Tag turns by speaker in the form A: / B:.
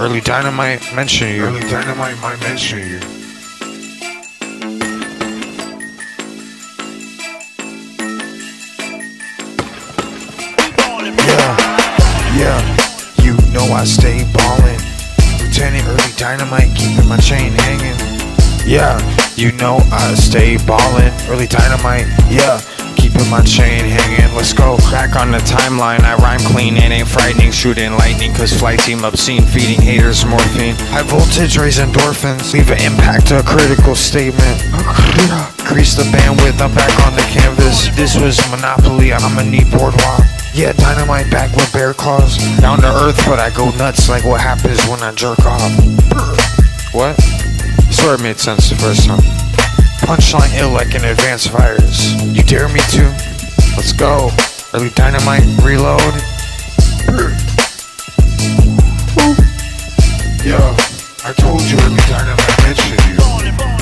A: Erlee dynamite mention you.
B: Erlee dynamite might mention you.
A: Yeah, yeah. You know I stay ballin'. Lieutenant Erlee Dynamite keeping my chain hanging. Yeah, you know I stay ballin'. Erlee Dynamite, yeah. Keeping my chain hanging, let's go. Back on the timeline, I rhyme clean and ain't frightening. Shooting lightning, cause flight team obscene. Feeding haters morphine. High voltage raise endorphins. Leave an impact, a critical statement. Crease the bandwidth, I'm back on the canvas. This was Monopoly, I'ma need boardwalk. Yeah, dynamite back with bear claws. Down to earth, but I go nuts like what happens when I jerk off. What? Swear it made sense the first time. Punchline ill like an advanced virus. You dare me to? Let's go. Erlee dynamite reload.
B: Yo, I told you Erlee dynamite